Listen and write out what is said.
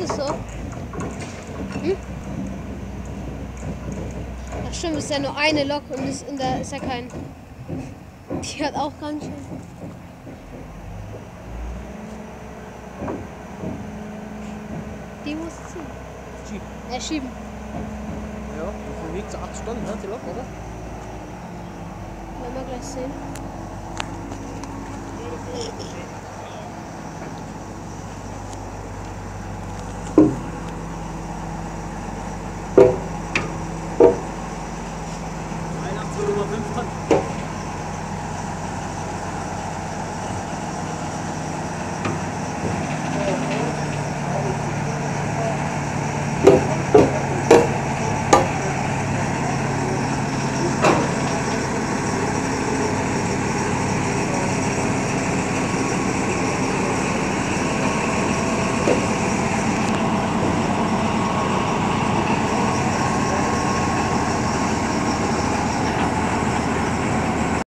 ist das so. Hm? Ach stimmt, ist ja nur eine Lok und, ist, und da ist ja kein. Die hat auch ganz schön. Die muss ziehen. Schieben. Ja, schieben. Ja, das wiegt zu 8 Stunden, ne, die Lok, oder? Werden wir gleich sehen.